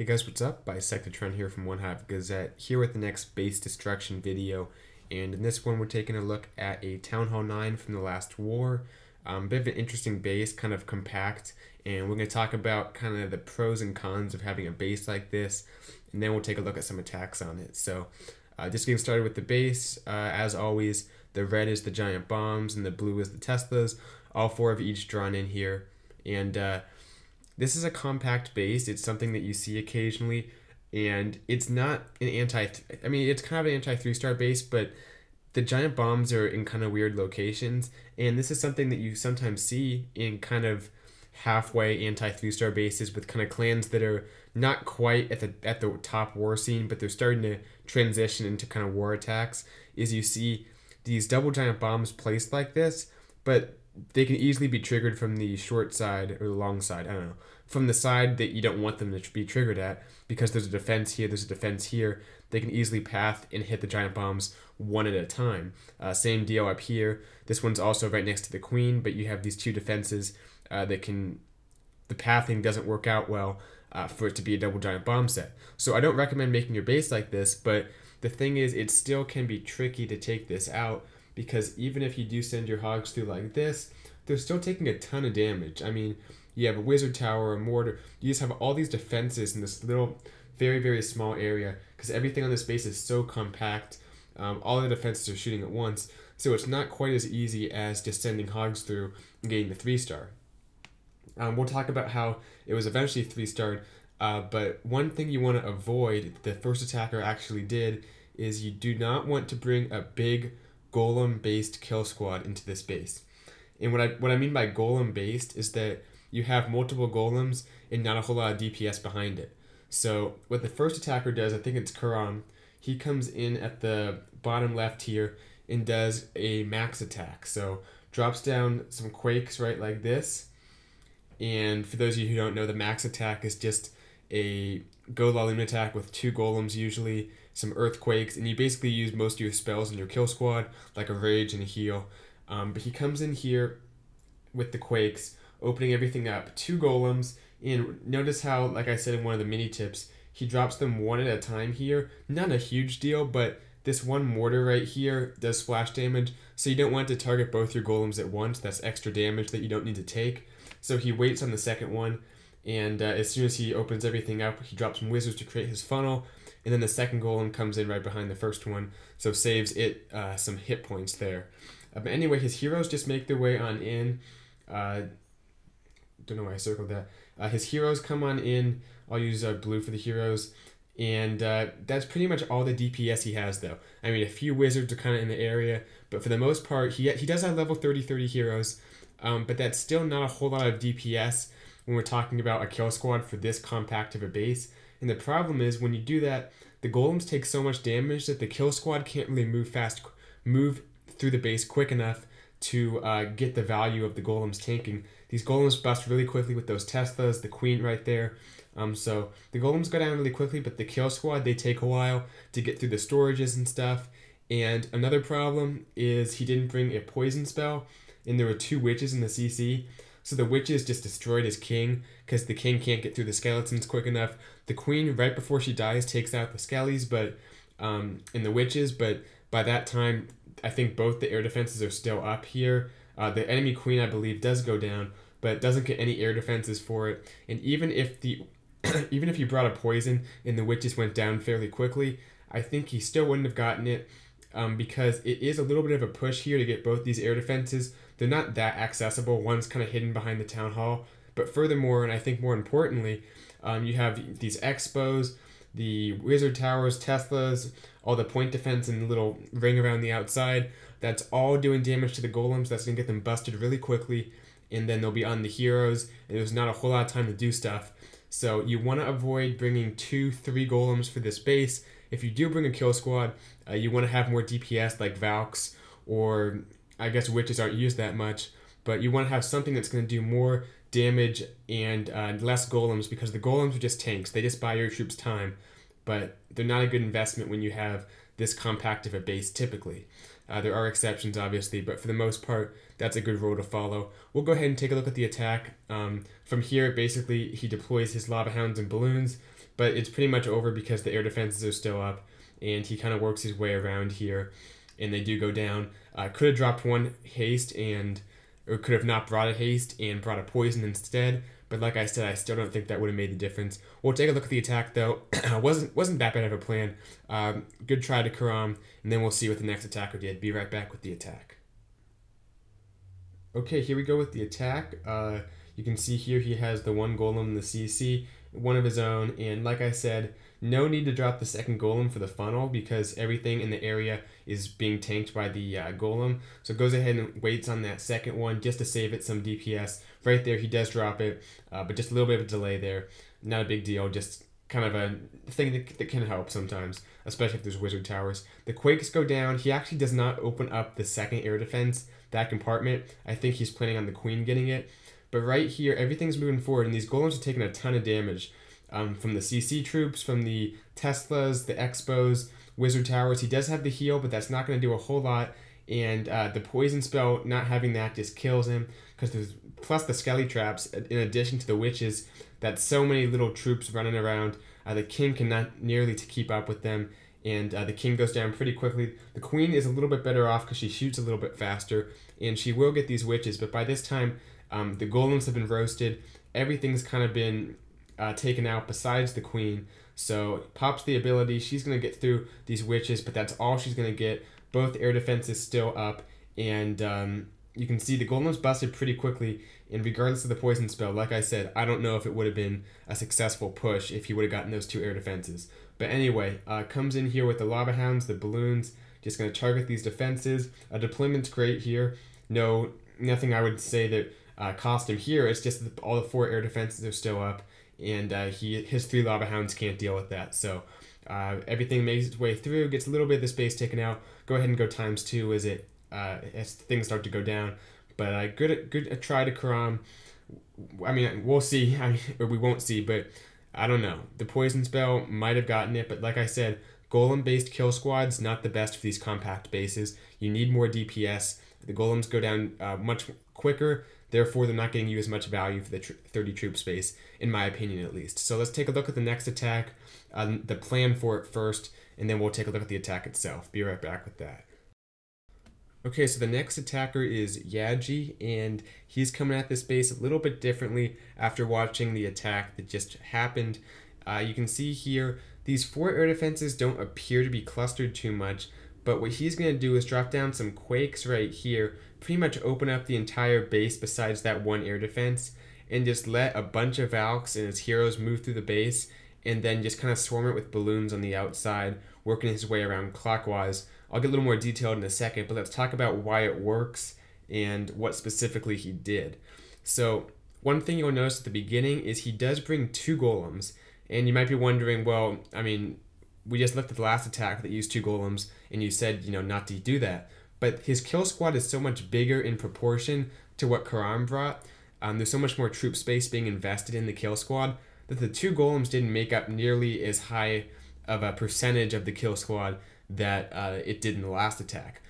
Hey guys, what's up? Bisectatron here from One Hive Gazette, here with the next base destruction video. And in this one, we're taking a look at a Town Hall 9 from the last war. Um, bit of an interesting base, kind of compact. And we're going to talk about kind of the pros and cons of having a base like this. And then we'll take a look at some attacks on it. So, uh, just getting started with the base. Uh, as always, the red is the giant bombs and the blue is the Teslas. All four of each drawn in here. And uh, this is a compact base. It's something that you see occasionally, and it's not an anti. I mean, it's kind of an anti three star base, but the giant bombs are in kind of weird locations, and this is something that you sometimes see in kind of halfway anti three star bases with kind of clans that are not quite at the at the top war scene, but they're starting to transition into kind of war attacks. Is you see these double giant bombs placed like this, but they can easily be triggered from the short side or the long side. I don't know. From the side that you don't want them to be triggered at, because there's a defense here, there's a defense here. They can easily path and hit the giant bombs one at a time. Uh, same deal up here. This one's also right next to the queen, but you have these two defenses uh, that can. The pathing doesn't work out well uh, for it to be a double giant bomb set. So I don't recommend making your base like this, but the thing is, it still can be tricky to take this out because even if you do send your hogs through like this, they're still taking a ton of damage. I mean, you have a wizard tower, a mortar. You just have all these defenses in this little, very, very small area because everything on this base is so compact. Um, all the defenses are shooting at once, so it's not quite as easy as just sending hogs through and getting the three star. Um, we'll talk about how it was eventually three starred, uh, but one thing you want to avoid, the first attacker actually did, is you do not want to bring a big golem based kill squad into this base. And what I what I mean by golem based is that you have multiple golems and not a whole lot of DPS behind it. So what the first attacker does, I think it's Kuram, he comes in at the bottom left here and does a max attack. So drops down some quakes right like this. And for those of you who don't know, the max attack is just a go Laloon attack with two golems usually, some earthquakes, and you basically use most of your spells in your kill squad, like a rage and a heal. Um, but he comes in here with the quakes, opening everything up. Two golems, and notice how, like I said in one of the mini tips, he drops them one at a time here. Not a huge deal, but this one mortar right here does splash damage, so you don't want to target both your golems at once. That's extra damage that you don't need to take. So he waits on the second one, and uh, as soon as he opens everything up, he drops some wizards to create his funnel, and then the second golem comes in right behind the first one, so saves it uh, some hit points there. Uh, but anyway, his heroes just make their way on in. Uh, don't know why I circled that. Uh, his heroes come on in. I'll use uh, blue for the heroes. And that's pretty much all the DPS he has, though. I mean, a few wizards are kind of in the area, but for the most part, he, he does have level 30 30 heroes, um, but that's still not a whole lot of DPS when we're talking about a kill squad for this compact of a base. And the problem is when you do that, the golems take so much damage that the kill squad can't really move fast, move through the base quick enough to uh, get the value of the golems tanking. These golems bust really quickly with those Teslas, the queen right there. Um, so the golems go down really quickly, but the kill squad, they take a while to get through the storages and stuff. And another problem is he didn't bring a poison spell, and there were two witches in the CC. So the witches just destroyed his king because the king can't get through the skeletons quick enough. The queen, right before she dies, takes out the skellies, but um, and the witches. But by that time, I think both the air defenses are still up here. Uh, the enemy queen, I believe, does go down, but doesn't get any air defenses for it. And even if the even if he brought a poison and the witches went down fairly quickly, I think he still wouldn't have gotten it um, because it is a little bit of a push here to get both these air defenses. They're not that accessible. One's kind of hidden behind the town hall, but furthermore, and I think more importantly, um, you have these X-bows the wizard towers, Teslas, all the point defense and little ring around the outside. That's all doing damage to the golems. That's going to get them busted really quickly. And then they'll be on the heroes. And there's not a whole lot of time to do stuff. So you want to avoid bringing two, three golems for this base. If you do bring a kill squad, uh, you want to have more DPS like Valks or I guess witches aren't used that much. But you want to have something that's going to do more damage and uh, less golems because the golems are just tanks. They just buy your troops time, but they're not a good investment when you have this compact of a base typically. Uh, there are exceptions, obviously, but for the most part, that's a good rule to follow. We'll go ahead and take a look at the attack. Um, from here, basically, he deploys his lava hounds and balloons, but it's pretty much over because the air defenses are still up, and he kind of works his way around here, and they do go down. Uh, could have dropped one haste and or could have not brought a haste and brought a poison instead. But like I said, I still don't think that would have made the difference. We'll take a look at the attack though. wasn't wasn't that bad of a plan. Um, good try to Karam, and then we'll see what the next attacker did. Be right back with the attack. Okay, here we go with the attack. Uh, you can see here he has the one golem, the CC, one of his own, and like I said, no need to drop the second golem for the funnel because everything in the area is being tanked by the uh, golem. So goes ahead and waits on that second one just to save it some DPS. Right there, he does drop it, uh, but just a little bit of a delay there. Not a big deal, just kind of a thing that, that can help sometimes, especially if there's wizard towers. The quakes go down. He actually does not open up the second air defense, that compartment. I think he's planning on the queen getting it. But right here, everything's moving forward, and these golems are taking a ton of damage um, from the CC troops, from the Teslas, the X-Bows, Wizard Towers. He does have the heal, but that's not going to do a whole lot. And uh, the poison spell, not having that, just kills him because there's plus the skelly traps in addition to the witches. that so many little troops running around. Uh, the king cannot nearly to keep up with them, and uh, the king goes down pretty quickly. The queen is a little bit better off because she shoots a little bit faster, and she will get these witches. But by this time, um, the golems have been roasted. Everything's kind of been uh, taken out besides the queen. So pops the ability. She's gonna get through these witches, but that's all she's gonna get. Both air defenses still up, and um, you can see the golems busted pretty quickly. And regardless of the poison spell, like I said, I don't know if it would have been a successful push if he would have gotten those two air defenses. But anyway, uh, comes in here with the lava hounds, the balloons, just gonna target these defenses. A deployment's great here. No, nothing I would say that uh, cost him here. It's just all the four air defenses are still up and uh, he his three lava hounds can't deal with that. So uh, everything makes its way through, gets a little bit of the space taken out. Go ahead and go times two as it uh, as things start to go down. But uh, good good try to Karam. I mean, we'll see. I or we won't see, but I don't know. The poison spell might have gotten it, but like I said, golem based kill squads not the best for these compact bases. You need more DPS. The golems go down uh, much quicker. Therefore, they're not getting you as much value for the tr- 30 troop space, in my opinion at least. So let's take a look at the next attack, um, the plan for it first, and then we'll take a look at the attack itself. Be right back with that. Okay, so the next attacker is Yaji, and he's coming at this base a little bit differently after watching the attack that just happened. Uh, you can see here, these four air defenses don't appear to be clustered too much, but what he's going to do is drop down some Quakes right here pretty much open up the entire base besides that one air defense and just let a bunch of Valks and his heroes move through the base and then just kind of swarm it with balloons on the outside, working his way around clockwise. I'll get a little more detailed in a second, but let's talk about why it works and what specifically he did. So, one thing you'll notice at the beginning is he does bring two golems, and you might be wondering, well, I mean, we just looked at the last attack that used two golems, and you said, you know, not to do that but his kill squad is so much bigger in proportion to what Karam brought. Um, there's so much more troop space being invested in the kill squad that the two golems didn't make up nearly as high of a percentage of the kill squad that uh, it did in the last attack.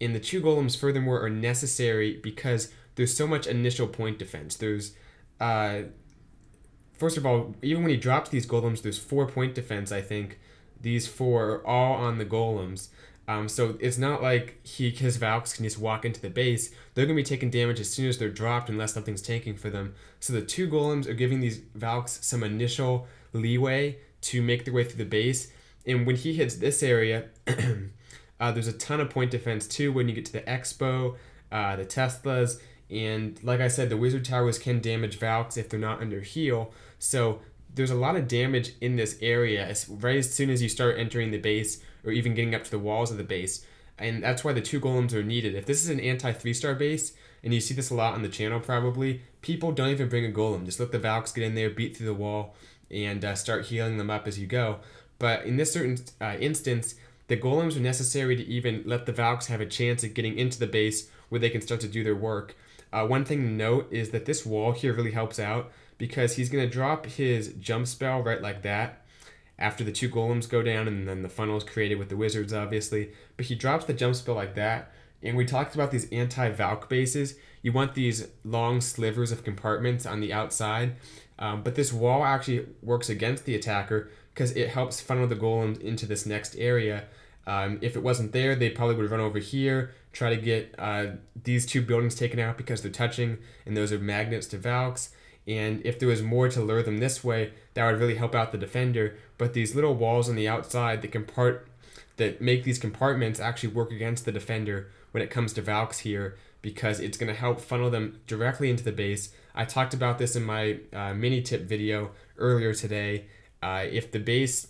And the two golems, furthermore, are necessary because there's so much initial point defense. There's, uh, first of all, even when he drops these golems, there's four point defense, I think. These four are all on the golems. Um, so it's not like he his Valks can just walk into the base. They're gonna be taking damage as soon as they're dropped unless something's tanking for them. So the two golems are giving these Valks some initial leeway to make their way through the base. And when he hits this area, uh, there's a ton of point defense too when you get to the X-Bow, uh, the Teslas, and like I said, the Wizard Towers can damage Valks if they're not under heal. So there's a lot of damage in this area as, right as soon as you start entering the base or even getting up to the walls of the base. And that's why the two golems are needed. If this is an anti three star base, and you see this a lot on the channel probably, people don't even bring a golem. Just let the Valks get in there, beat through the wall, and uh, start healing them up as you go. But in this certain uh, instance, the golems are necessary to even let the Valks have a chance at getting into the base where they can start to do their work. Uh, one thing to note is that this wall here really helps out because he's going to drop his jump spell right like that after the two golems go down, and then the funnel is created with the wizards, obviously. But he drops the jump spell like that. And we talked about these anti-Valk bases. You want these long slivers of compartments on the outside. Um, but this wall actually works against the attacker because it helps funnel the golems into this next area. Um, if it wasn't there, they probably would run over here, try to get uh, these two buildings taken out because they're touching, and those are magnets to Valks. And if there was more to lure them this way, that would really help out the defender. But these little walls on the outside that compart that make these compartments actually work against the defender when it comes to Valks here because it's going to help funnel them directly into the base. I talked about this in my uh, mini tip video earlier today. Uh, if the base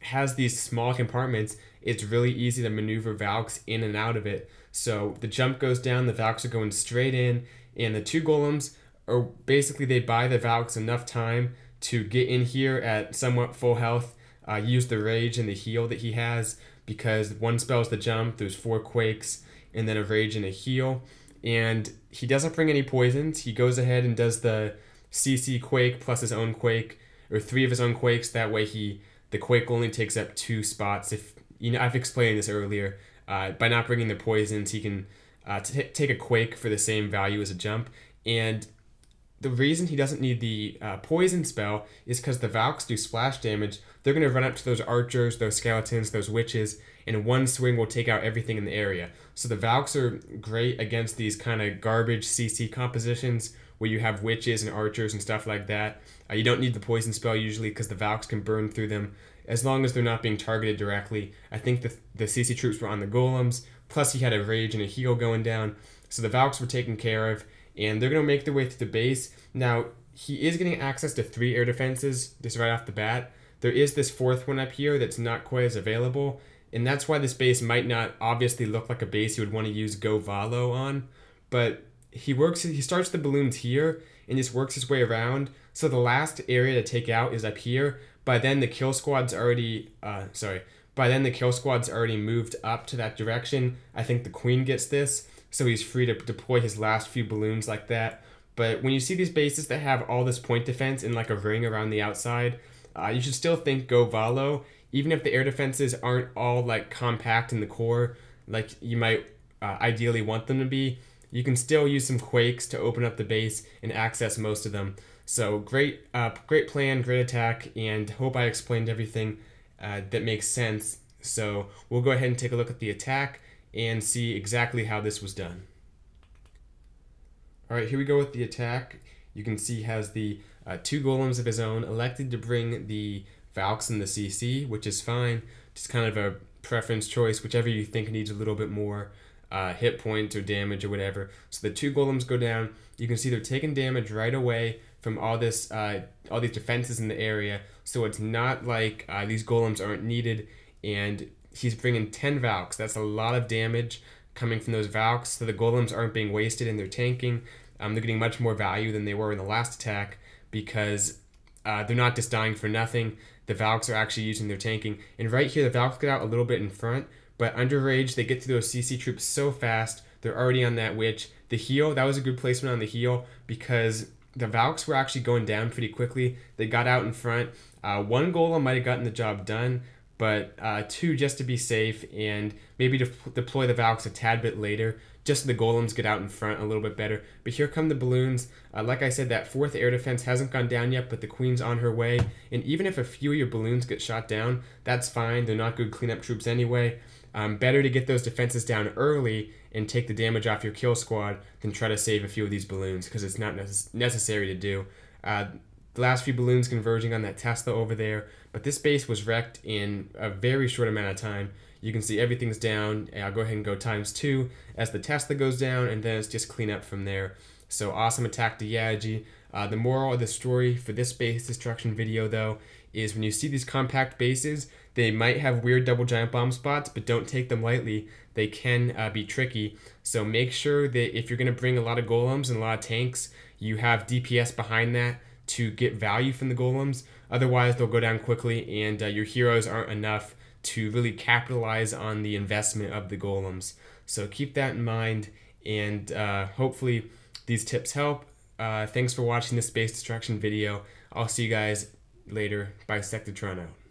has these small compartments, it's really easy to maneuver Valks in and out of it. So the jump goes down, the Valks are going straight in, and the two golems are basically they buy the Valks enough time to get in here at somewhat full health, uh, use the rage and the heal that he has because one spell's the jump, there's four quakes, and then a rage and a heal. And he doesn't bring any poisons. He goes ahead and does the CC quake plus his own quake, or three of his own quakes. That way he the quake only takes up two spots. If you know, I've explained this earlier. Uh, by not bringing the poisons, he can uh, take a quake for the same value as a jump. And the reason he doesn't need the uh, poison spell is because the Valks do splash damage. They're going to run up to those archers, those skeletons, those witches, and one swing will take out everything in the area. So the Valks are great against these kind of garbage CC compositions where you have witches and archers and stuff like that. Uh, you don't need the poison spell usually because the Valks can burn through them as long as they're not being targeted directly. I think the, the CC troops were on the golems, plus he had a rage and a heal going down. So the Valks were taken care of and they're going to make their way to the base. Now, he is getting access to three air defenses just right off the bat. There is this fourth one up here that's not quite as available, and that's why this base might not obviously look like a base you would want to use Go Valo on, but he works he starts the balloons here and just works his way around. So the last area to take out is up here. By then the kill squad's already uh sorry. By then the kill squad's already moved up to that direction. I think the queen gets this so he's free to deploy his last few balloons like that. But when you see these bases that have all this point defense in like a ring around the outside, uh, you should still think go Valo, even if the air defenses aren't all like compact in the core, like you might uh, ideally want them to be. You can still use some quakes to open up the base and access most of them. So great, uh, great plan, great attack, and hope I explained everything uh, that makes sense. So we'll go ahead and take a look at the attack and see exactly how this was done. All right, here we go with the attack. You can see has the uh, two golems of his own, elected to bring the Valks and the CC, which is fine. Just kind of a preference choice, whichever you think needs a little bit more uh, hit points or damage or whatever. So the two golems go down. You can see they're taking damage right away from all this, uh, all these defenses in the area. So it's not like uh, these golems aren't needed, and he's bringing 10 Valks. That's a lot of damage coming from those Valks. So the Golems aren't being wasted in their tanking. Um, they're getting much more value than they were in the last attack because uh, they're not just dying for nothing. The Valks are actually using their tanking. And right here, the Valks get out a little bit in front, but under Rage, they get to those CC troops so fast. They're already on that Witch. The heal, that was a good placement on the heal because the Valks were actually going down pretty quickly. They got out in front. Uh, one Golem might have gotten the job done, but uh, two just to be safe and maybe to deploy the Valks a tad bit later just the golems get out in front a little bit better. But here come the balloons. Uh, like I said, that fourth air defense hasn't gone down yet, but the queen's on her way. And even if a few of your balloons get shot down, that's fine. They're not good cleanup troops anyway. Um, better to get those defenses down early and take the damage off your kill squad than try to save a few of these balloons because it's not necess- necessary to do. Uh, the last few balloons converging on that Tesla over there, but this base was wrecked in a very short amount of time. You can see everything's down. I'll go ahead and go times two as the Tesla goes down, and then it's just clean up from there. So awesome attack to Yaji. Uh, the moral of the story for this base destruction video, though, is when you see these compact bases, they might have weird double giant bomb spots, but don't take them lightly. They can uh, be tricky. So make sure that if you're going to bring a lot of golems and a lot of tanks, you have DPS behind that to get value from the golems. Otherwise, they'll go down quickly, and uh, your heroes aren't enough to really capitalize on the investment of the golems. So keep that in mind, and uh, hopefully these tips help. Uh, thanks for watching this base destruction video. I'll see you guys later. Bisectatron out.